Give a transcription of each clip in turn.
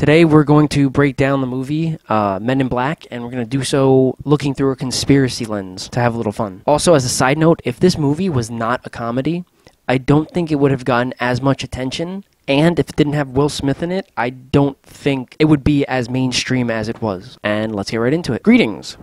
Today we're going to break down the movie uh, Men in Black, and we're going to do so looking through a conspiracy lens to have a little fun. Also, as a side note, if this movie was not a comedy, I don't think it would have gotten as much attention and if it didn't have Will Smith in it, I don't think it would be as mainstream as it was. And let's get right into it. Greetings.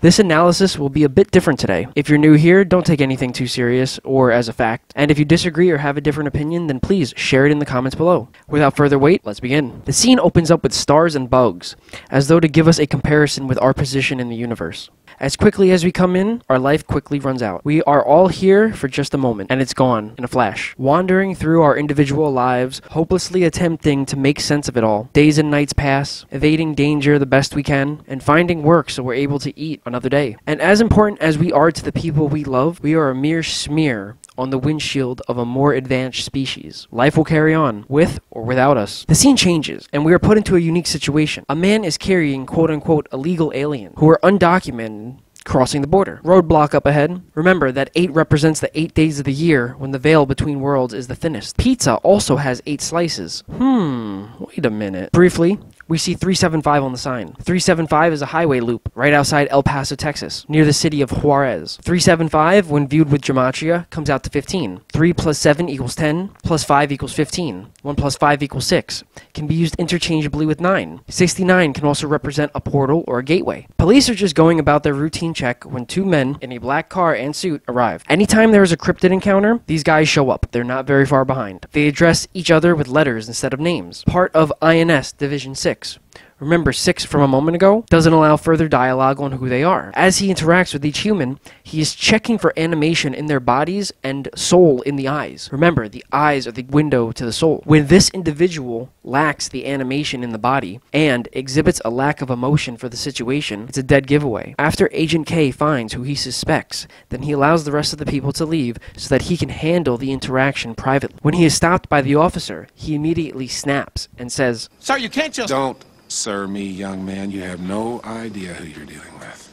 This analysis will be a bit different today. If you're new here, don't take anything too serious or as a fact. And if you disagree or have a different opinion, then please share it in the comments below. Without further wait, let's begin. The scene opens up with stars and bugs, as though to give us a comparison with our position in the universe. As quickly as we come in, our life quickly runs out. We are all here for just a moment, and it's gone in a flash. Wandering through our individual lives, hopelessly attempting to make sense of it all. Days and nights pass, evading danger the best we can, and finding work so we're able to eat another day. And as important as we are to the people we love, we are a mere smear on the windshield of a more advanced species. Life will carry on, with or without us. The scene changes, and we are put into a unique situation. A man is carrying quote unquote illegal aliens who are undocumented crossing the border. Roadblock up ahead. Remember that 8 represents the 8 days of the year when the veil between worlds is the thinnest. Pizza also has 8 slices. Hmm, wait a minute. Briefly, we see 375 on the sign. 375 is a highway loop right outside El Paso, Texas, near the city of Juarez. 375, when viewed with gematria, comes out to 15. 3 plus 7 equals 10, plus 5 equals 15. 1 plus 5 equals 6. Can be used interchangeably with 9. 69 can also represent a portal or a gateway. Police are just going about their routine check when two men in a black car and suit arrive. Anytime there is a cryptid encounter, these guys show up. They're not very far behind. They address each other with letters instead of names. Part of INS Division 6 6. Remember, 6 from a moment ago doesn't allow further dialogue on who they are. As he interacts with each human, he is checking for animation in their bodies and soul in the eyes. Remember, the eyes are the window to the soul. When this individual lacks the animation in the body and exhibits a lack of emotion for the situation, it's a dead giveaway. After Agent K finds who he suspects, then he allows the rest of the people to leave so that he can handle the interaction privately. When he is stopped by the officer, he immediately snaps and says, Sir, you can't just... Don't Sir, me, young man, you have no idea who you're dealing with.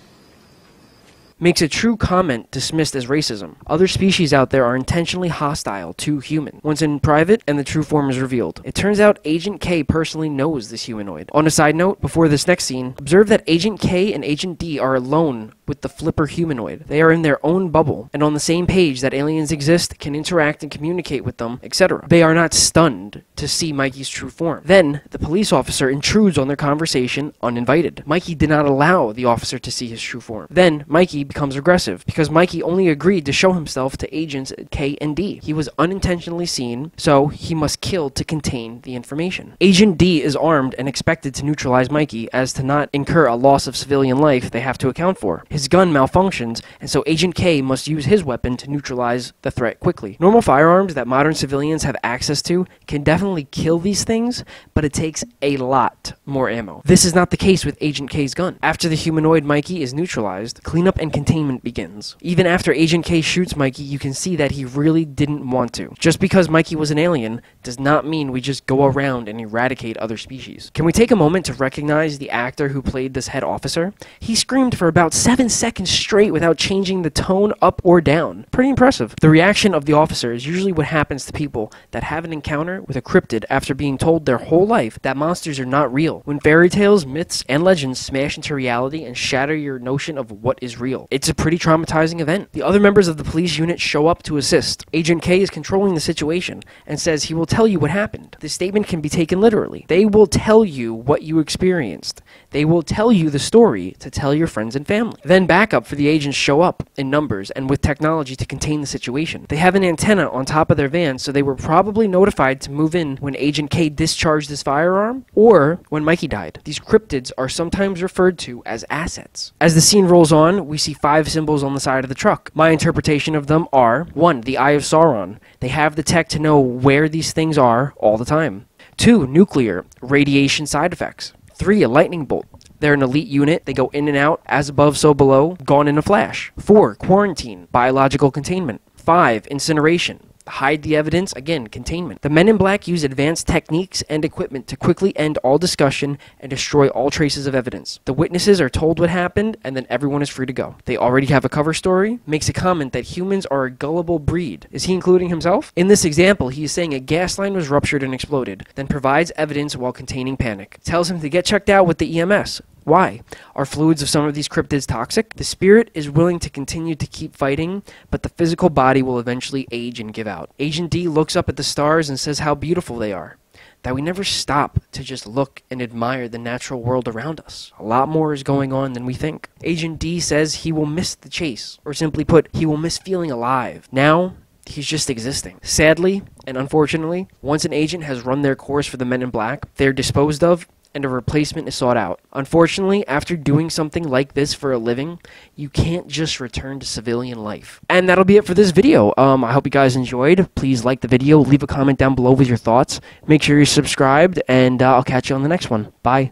Makes a true comment dismissed as racism. Other species out there are intentionally hostile to human. Once in private, and the true form is revealed. It turns out Agent K personally knows this humanoid. On a side note, before this next scene, observe that Agent K and Agent D are alone with the flipper humanoid. They are in their own bubble, and on the same page that aliens exist, can interact and communicate with them, etc. They are not stunned to see Mikey's true form. Then, the police officer intrudes on their conversation uninvited. Mikey did not allow the officer to see his true form. Then, Mikey becomes aggressive, because Mikey only agreed to show himself to agents K and D. He was unintentionally seen, so he must kill to contain the information. Agent D is armed and expected to neutralize Mikey, as to not incur a loss of civilian life they have to account for. His his gun malfunctions, and so Agent K must use his weapon to neutralize the threat quickly. Normal firearms that modern civilians have access to can definitely kill these things, but it takes a lot more ammo. This is not the case with Agent K's gun. After the humanoid Mikey is neutralized, cleanup and containment begins. Even after Agent K shoots Mikey, you can see that he really didn't want to. Just because Mikey was an alien does not mean we just go around and eradicate other species. Can we take a moment to recognize the actor who played this head officer? He screamed for about seven seconds straight without changing the tone up or down. Pretty impressive. The reaction of the officer is usually what happens to people that have an encounter with a cryptid after being told their whole life that monsters are not real. When fairy tales, myths, and legends smash into reality and shatter your notion of what is real. It's a pretty traumatizing event. The other members of the police unit show up to assist. Agent K is controlling the situation and says he will tell you what happened. This statement can be taken literally. They will tell you what you experienced. They will tell you the story to tell your friends and family. Then backup for the agents show up in numbers and with technology to contain the situation. They have an antenna on top of their van, so they were probably notified to move in when Agent K discharged his firearm or when Mikey died. These cryptids are sometimes referred to as assets. As the scene rolls on, we see five symbols on the side of the truck. My interpretation of them are 1. The Eye of Sauron. They have the tech to know where these things are all the time. 2. Nuclear. Radiation side effects. 3. A lightning bolt. They're an elite unit. They go in and out, as above, so below, gone in a flash. 4. Quarantine. Biological containment. 5. Incineration hide the evidence, again, containment. The men in black use advanced techniques and equipment to quickly end all discussion and destroy all traces of evidence. The witnesses are told what happened, and then everyone is free to go. They already have a cover story, makes a comment that humans are a gullible breed. Is he including himself? In this example, he is saying a gas line was ruptured and exploded, then provides evidence while containing panic. Tells him to get checked out with the EMS. Why? Are fluids of some of these cryptids toxic? The spirit is willing to continue to keep fighting, but the physical body will eventually age and give out. Agent D looks up at the stars and says how beautiful they are. That we never stop to just look and admire the natural world around us. A lot more is going on than we think. Agent D says he will miss the chase, or simply put, he will miss feeling alive. Now, he's just existing. Sadly, and unfortunately, once an agent has run their course for the men in black, they're disposed of and a replacement is sought out. Unfortunately, after doing something like this for a living, you can't just return to civilian life. And that'll be it for this video. Um, I hope you guys enjoyed. Please like the video, leave a comment down below with your thoughts. Make sure you're subscribed, and uh, I'll catch you on the next one. Bye.